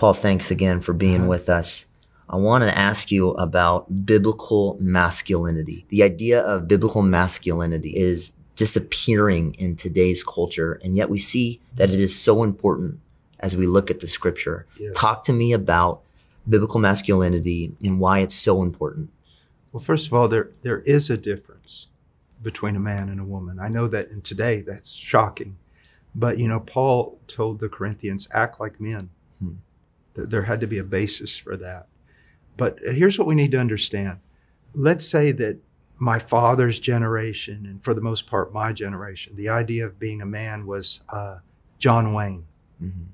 Paul, thanks again for being Uh-huh. with us. I want to ask you about biblical masculinity. The idea of biblical masculinity is disappearing in today's culture, and yet we see that it is so important as we look at the scripture. Yes. Talk to me about biblical masculinity and why it's so important. Well, first of all, there there is a difference between a man and a woman. I know that in today that's shocking, but you know, Paul told the Corinthians, "Act like men." There had to be a basis for that. But here's what we need to understand. Let's say that my father's generation, and for the most part, my generation, the idea of being a man was uh, John Wayne. Mhm.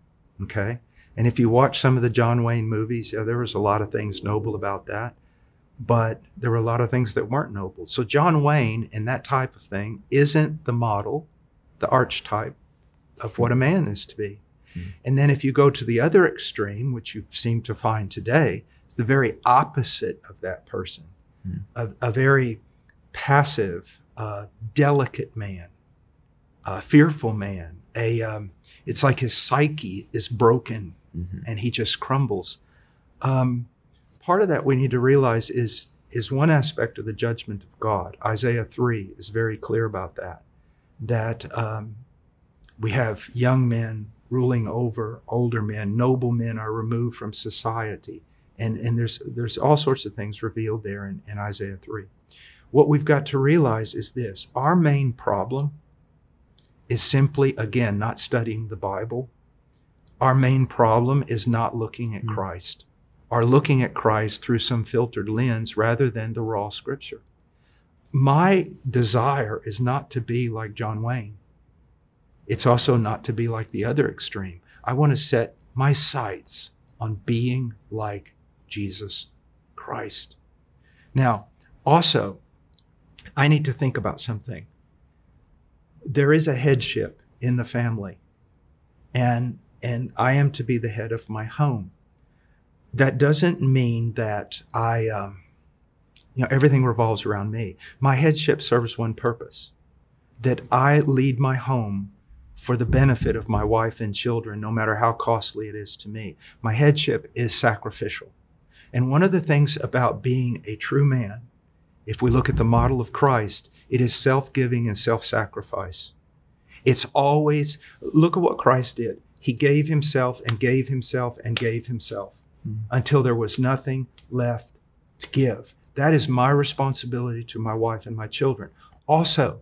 Okay. And if you watch some of the John Wayne movies, yeah, there was a lot of things noble about that, but there were a lot of things that weren't noble. So John Wayne and that type of thing isn't the model, the archetype of what a man is to be. And then if you go to the other extreme, which you seem to find today, it's the very opposite of that person, Mhm. a, a very passive, uh, delicate man, a fearful man, a um, it's like his psyche is broken Mhm. and he just crumbles. Um, part of that we need to realize is is one aspect of the judgment of God. Isaiah three is very clear about that. That um, we have young men ruling over older men. Noble men are removed from society, and and there's there's all sorts of things revealed there in, in Isaiah three. What we've got to realize is this: our main problem is simply again not studying the Bible our main problem is not looking at Mm. Christ or looking at Christ through some filtered lens rather than the raw scripture. My desire is not to be like John Wayne. It's also not to be like the other extreme. I want to set my sights on being like Jesus Christ. Now, also, I need to think about something. There is a headship in the family, and and I am to be the head of my home. That doesn't mean that I, um, you know, everything revolves around me. My headship serves one purpose: that I lead my home for the benefit of my wife and children, no matter how costly it is to me. My headship is sacrificial, and one of the things about being a true man, if we look at the model of Christ, it is self-giving and self-sacrifice. It's always look at what Christ did. He gave himself and gave himself and gave himself Mhm. until there was nothing left to give. That is my responsibility to my wife and my children. Also,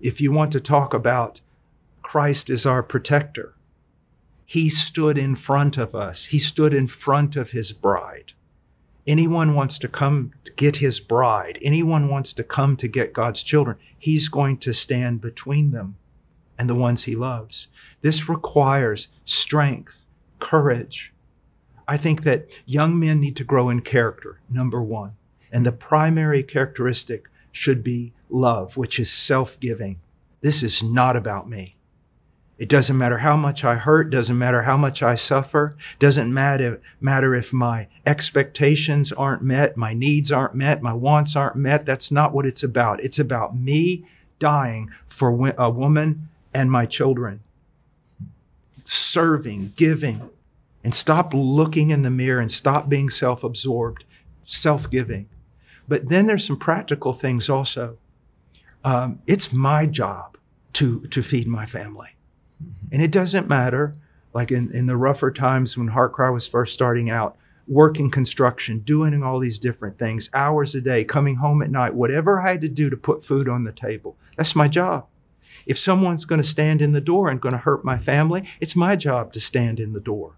if you want to talk about Christ is our protector, he stood in front of us, he stood in front of his bride. Anyone wants to come to get his bride, anyone wants to come to get God's children, he's going to stand between them and the ones he loves. This requires strength, courage. I think that young men need to grow in character, number one. And the primary characteristic should be love, which is self giving. This is not about me. It doesn't matter how much I hurt, doesn't matter how much I suffer, doesn't matter, matter if my expectations aren't met, my needs aren't met, my wants aren't met. That's not what it's about. It's about me dying for a woman and my children, serving, giving, and stop looking in the mirror and stop being self absorbed, self giving. But then there's some practical things also. Um, it's my job to, to feed my family. And it doesn't matter, like in, in the rougher times when Heartcry was first starting out, working construction, doing all these different things, hours a day, coming home at night, whatever I had to do to put food on the table. That's my job. If someone's going to stand in the door and going to hurt my family, it's my job to stand in the door.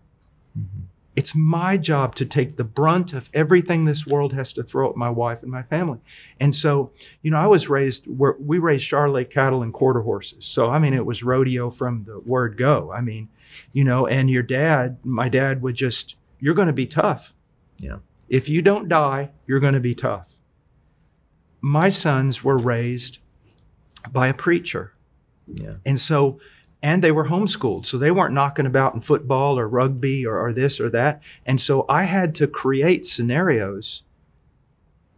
Mm-hmm. It's my job to take the brunt of everything this world has to throw at my wife and my family. And so, you know, I was raised, we're, we raised Charolais cattle and quarter horses. So, I mean, it was rodeo from the word go. I mean, you know, and your dad, my dad would just, you're going to be tough. Yeah. If you don't die, you're going to be tough. My sons were raised by a preacher. Yeah. And so, and they were homeschooled. So they weren't knocking about in football or rugby or, or this or that. And so I had to create scenarios,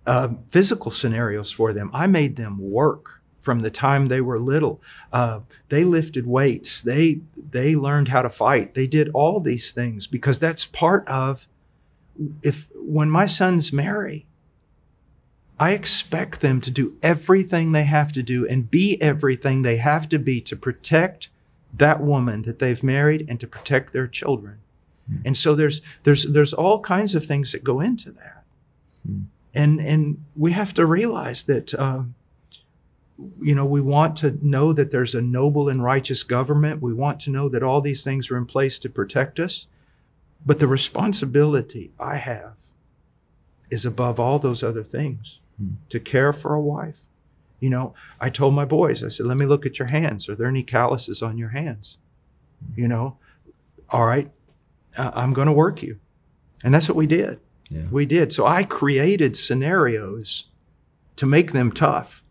uh, physical scenarios for them. I made them work from the time they were little. Uh, they lifted weights. They they learned how to fight. They did all these things because that's part of if when my sons marry, I expect them to do everything they have to do and be everything they have to be to protect that woman that they've married and to protect their children. Hmm. And so there's there's there's all kinds of things that go into that. Hmm. And and we have to realize that um, you know we want to know that there's a noble and righteous government. We want to know that all these things are in place to protect us. But the responsibility I have is above all those other things hmm. to care for a wife. You know, I told my boys, I said, let me look at your hands. Are there any calluses on your hands? You know, all right, uh, I'm going to work you. And that's what we did. Yeah. We did. So I created scenarios to make them tough.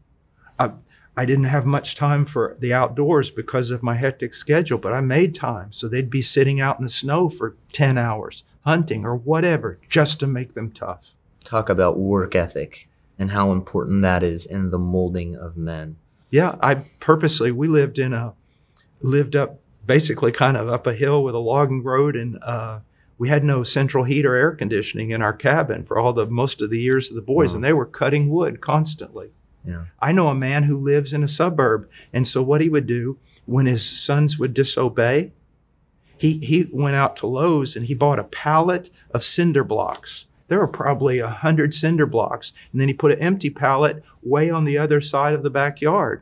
I, I didn't have much time for the outdoors because of my hectic schedule, but I made time. So they'd be sitting out in the snow for 10 hours, hunting or whatever, just to make them tough. Talk about work ethic and how important that is in the molding of men. Yeah, I purposely, we lived in a, lived up basically kind of up a hill with a logging road and, uh, we had no central heat or air conditioning in our cabin for all the most of the years of the boys, wow. and they were cutting wood constantly. Yeah. I know a man who lives in a suburb, and so what he would do when his sons would disobey, he he went out to Lowe's and he bought a pallet of cinder blocks. There were probably a hundred cinder blocks, and then he put an empty pallet way on the other side of the backyard.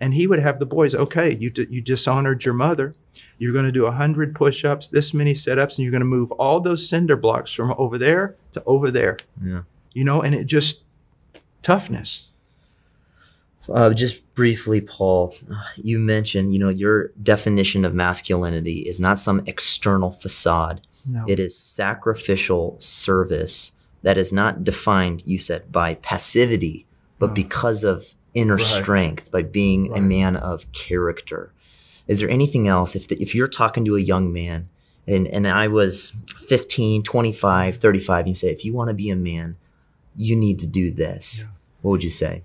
And he would have the boys, okay, you, you dishonored your mother. You're going to do a 100 push ups, this many sit ups, and you're going to move all those cinder blocks from over there to over there. Yeah. You know, and it just toughness. Uh, just briefly, Paul, you mentioned, you know, your definition of masculinity is not some external facade. No. It is sacrificial service that is not defined, you said, by passivity, but no. because of inner right. strength, by being right. a man of character. Is there anything else? If, the, if you're talking to a young man and, and I was 15, 25, 35, and you say, if you want to be a man, you need to do this, yeah. what would you say?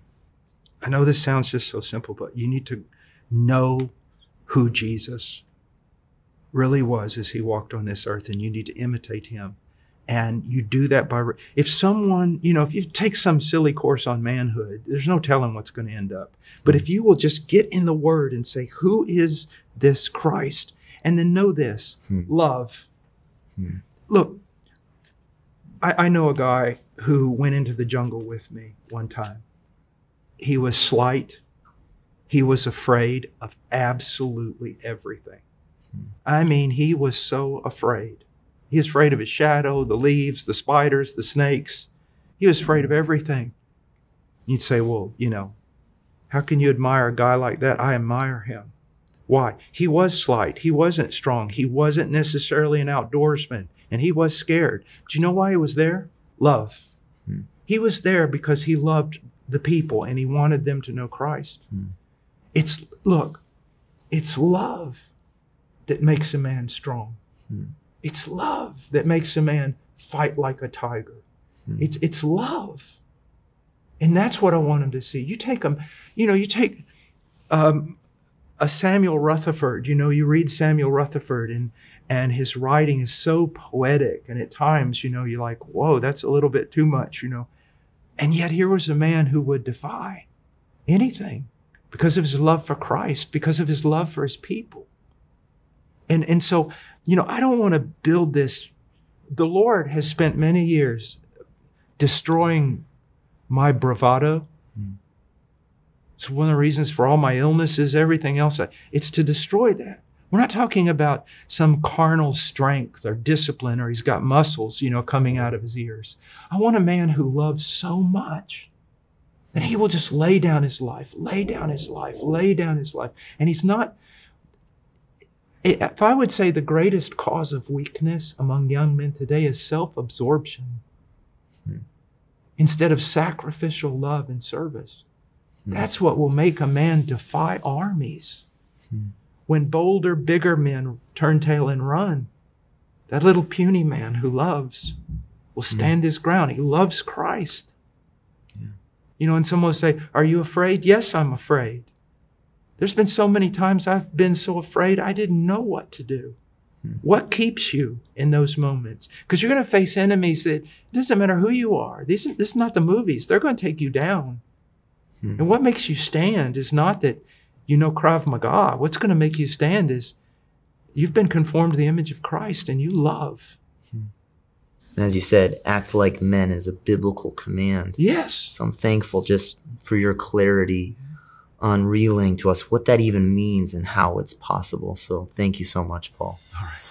I know this sounds just so simple, but you need to know who Jesus really was as he walked on this earth, and you need to imitate him. And you do that by, if someone, you know, if you take some silly course on manhood, there's no telling what's going to end up. But if you will just get in the word and say, who is this Christ? And then know this hmm. love. Hmm. Look, I, I know a guy who went into the jungle with me one time. He was slight. He was afraid of absolutely everything. I mean, he was so afraid. He was afraid of his shadow, the leaves, the spiders, the snakes. He was afraid of everything. You'd say, well, you know, how can you admire a guy like that? I admire him. Why? He was slight. He wasn't strong. He wasn't necessarily an outdoorsman, and he was scared. Do you know why he was there? Love. Hmm. He was there because he loved the people and he wanted them to know Christ. Hmm. It's, look, it's love that makes a man strong. Hmm. It's love that makes a man fight like a tiger. Hmm. It's, it's love. And that's what I want him to see. You take them, you know, you take um, a Samuel Rutherford, you know, you read Samuel Rutherford and, and his writing is so poetic. And at times, you know, you're like, whoa, that's a little bit too much, you know. And yet here was a man who would defy anything because of his love for Christ, because of his love for his people. And, and so you know, I don't want to build this. The Lord has spent many years destroying my bravado. It's one of the reasons for all my illnesses, everything else. It's to destroy that. We're not talking about some carnal strength or discipline or he's got muscles, you know, coming out of his ears. I want a man who loves so much that he will just lay down his life, lay down his life, lay down his life. And he's not if I would say the greatest cause of weakness among young men today is self absorption hmm. instead of sacrificial love and service. Hmm. That's what will make a man defy armies. Hmm. When bolder, bigger men turn tail and run, that little puny man who loves will hmm. stand his ground. He loves Christ. Yeah. You know, and someone will say, Are you afraid? Yes, I'm afraid. There's been so many times I've been so afraid I didn't know what to do. What keeps you in those moments? Because you're going to face enemies that it doesn't matter who you are. This, this is not the movies. They're going to take you down. Hmm. And what makes you stand is not that you know Krav Maga. What's going to make you stand is you've been conformed to the image of Christ and you love. And as you said, act like men is a biblical command. Yes. So I'm thankful just for your clarity on relaying to us what that even means and how it's possible. So thank you so much, Paul. All right.